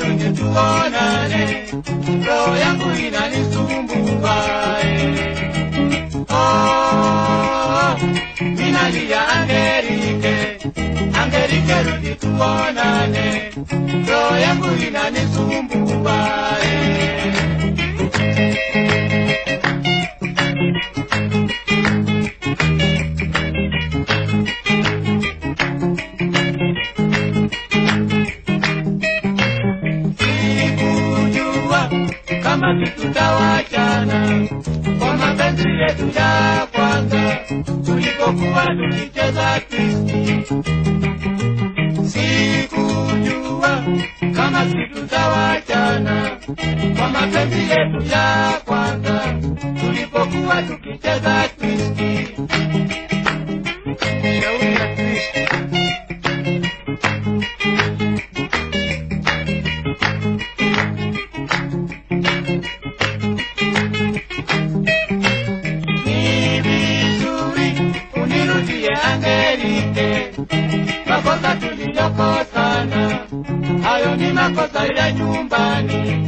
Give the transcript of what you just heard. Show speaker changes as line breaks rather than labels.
tuonane, roho yangu inanisumbua. Oh, minalia Angelike, Angelike rudi tuonane, roho yangu inanisumbua. Kama tutawachana kwa mapenzi yetu ya kwanza tulipokuwa tukicheza twisti. Sikujua kama tutawachana kwa mapenzi yetu ya kwanza tulipokuwa tukicheza twisti. Angelike, makosa tuliyokosana hayo ni makosa ya nyumbani.